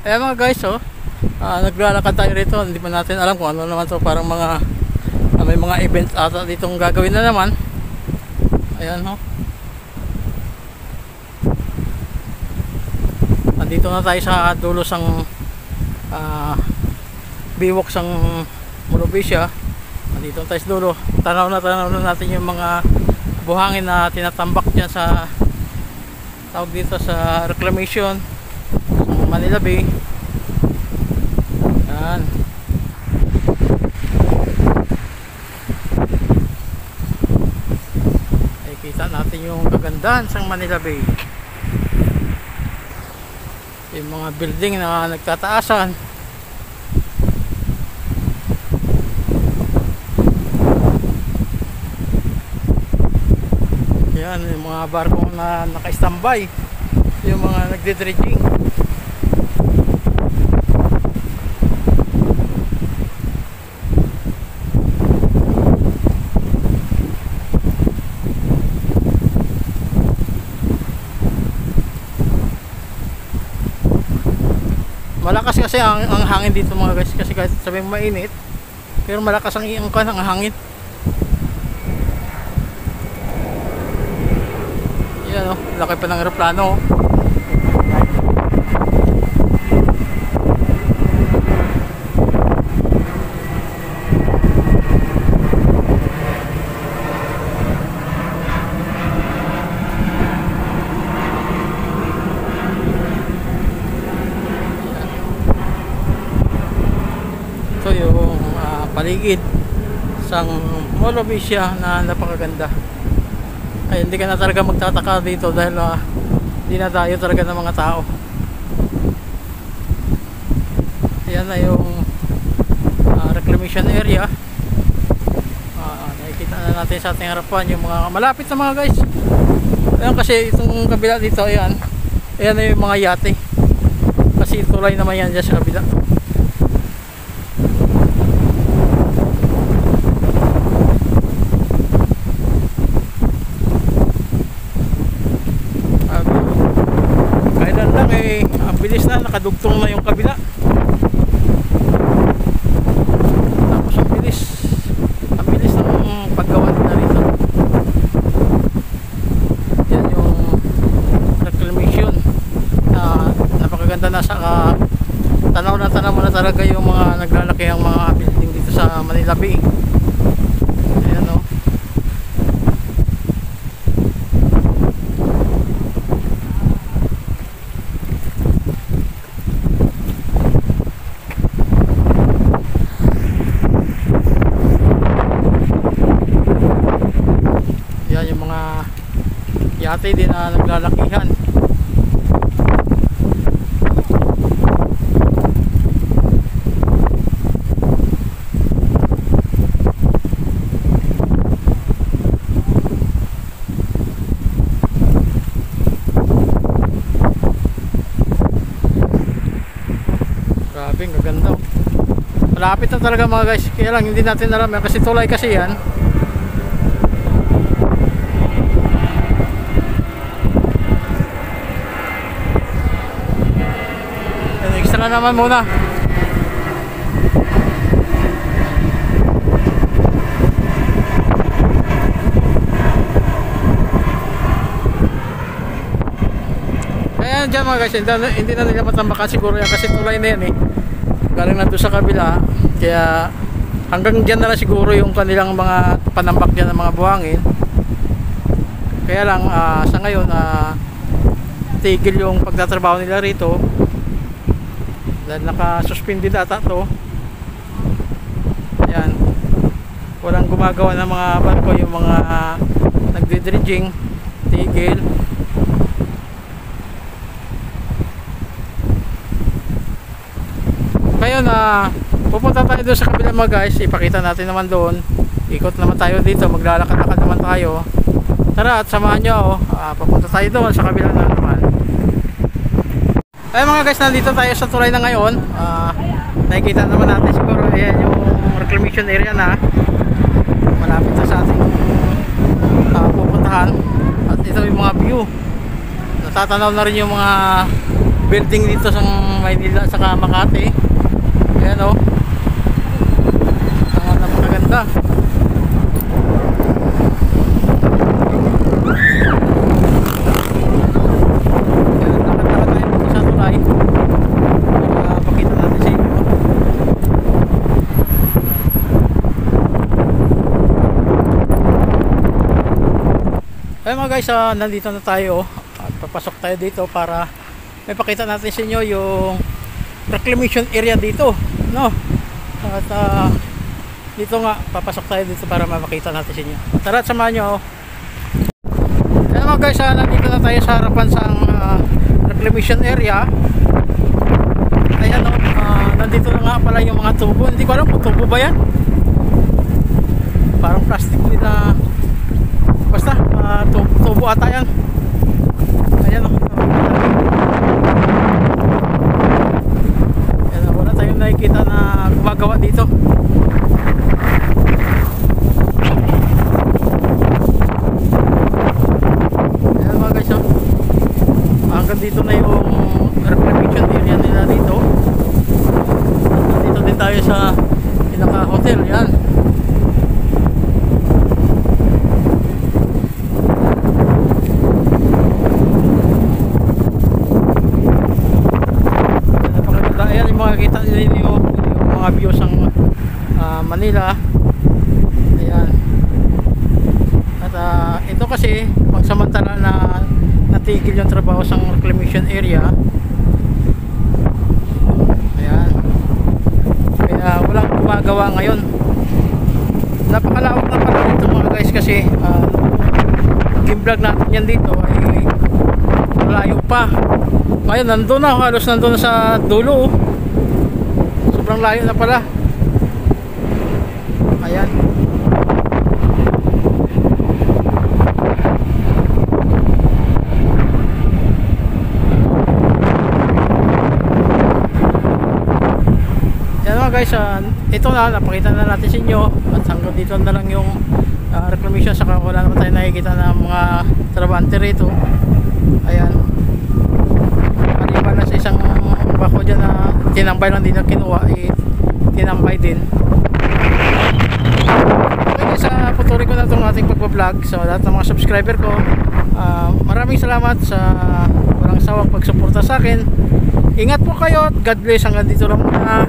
Eh mga guys, oh, ah, naglalakad tayo rito. Hindi pa natin alam kung ano naman to. Parang mga, ah, may mga events ata ditong gagawin na naman. Ayan, oh. Nandito na tayo sa dulo sang ah, biwok sang Molobisya. Nandito na tayo sa dulo. Tanaw na tanaw na natin yung mga buhangin na tinatambak dyan sa tawag dito sa reclamation Manila Bay. Yan. Ay kita natin yung kagandahan sa Manila Bay. Yung mga building na nagtataasan. Yan yung mga barko na naka-standby. Yung mga nagde-dredging kasi ang, ang hangin dito mga guys kasi kahit sabihin mainit pero malakas ang ang, ang hangin yan o laki pa ng aeroplano oh. ito yung paligid sang Molobisya na napakaganda. Ay hindi ka na talaga magtataka dito dahil uh, hindi na tayo talaga ng mga tao. Yan na yung ah, reclamation area. Ah, nakikita na natin sa ating harapan yung mga malapit na mga guys. Ayan kasi itong kabila dito ayan. Ayan na yung mga yate. Kasi tulay naman yan dyan sa kabila eh, ang bilis na, nakadugtong na yung kabila. Tapos ang bilis, ang bilis ng paggawa nila rito. Yan yung reclamation na napakaganda na sa ah, tanaw na tanaw mo na talaga yung mga naglalaki ang mga building dito sa Manila Bay. Ayan o. yan yung mga yate din na naglalakihan. Grabe ang gaganda. Malapit na talaga mga guys. Kaya lang hindi natin alam. Yan kasi tulay kasi yan Extra naman muna. Kaya dyan mga guys, hindi, na- hindi na nila matambakan siguro yan kasi tulay na yan eh. Galing na doon sa kabila. Kaya hanggang dyan na lang siguro yung kanilang mga panambak dyan ng mga buhangin. Kaya lang ah, sa ngayon ah, tigil yung pagtatrabaho nila rito dahil naka-suspended ata to. Yan walang gumagawa ng mga barko yung mga nagdi-dredging. Tigil. Ngayon na pupunta tayo doon sa kabila mga guys. Ipakita natin naman doon. Ikot naman tayo dito. Maglalakad-lakad naman tayo. Tara at samahan nyo ako. Ah, papunta tayo doon sa kabila na naman ay mga guys, nandito tayo sa tulay na ngayon. Ah, nakikita naman natin siguro ayan yung reclamation area na malapit sa ating ah, pupuntahan. At ito yung mga view. Natatanaw na rin yung mga building dito sa Maynila sa Makati. Ayan o. Ang napakaganda. Ayan, lakad-lakad tayo dito sa tulay. Para pakita natin sa inyo. Ayun mga guys, ah, nandito na tayo. At papasok tayo dito para may pakita natin sa inyo yung reclamation area dito no? At ah, dito nga papasok tayo dito para mapakita natin sa inyo. Tara samahan nyo Ayun mga guys, ah, nandito na tayo sa harapan sa ah, reclamation area. Ayan o nandito na nga pala yung mga tubo. Hindi ko alam kung tubo ba yan. Parang plastic na basta uh, tubo, tubo ata yan. Ayan o ayan o wala tayong nakikita na gumagawa dito. Ayan mga guys o hanggang dito na yung reclamation area nila dito. Nandito din tayo sa pinaka hotel yan napakaganda ayan yung kita nila yung, yung mga views ng ah, Manila. Ayan. At ah, ito kasi pagsamantala na natigil yung trabaho sa reclamation area. Ayan. Kaya walang gumagawa ngayon. Napakalawak na pala dito mga guys kasi uh, vlog natin yan dito ay malayo pa. Ngayon nandun na halos nandun na sa dulo oh. Sobrang layo na pala. Ayan. Yan mga guys ah, ito na napakita na natin sa inyo. At hanggang dito na lang yung ah, reclamation saka wala naman tayo nakikita ng mga trabante rito. Ayan maliban na sa isang bako dyan na tinambay lang din na kinuha eh, tinambay din. Okay guys uh, patuloy ko na itong ating pagbablog. So lahat ng mga subscriber ko ah, maraming salamat sa walang sawang pagsuporta sa akin. Ingat po kayo God bless. Hanggang dito lang muna.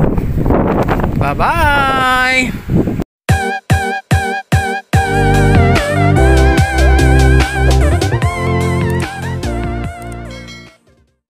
Bye bye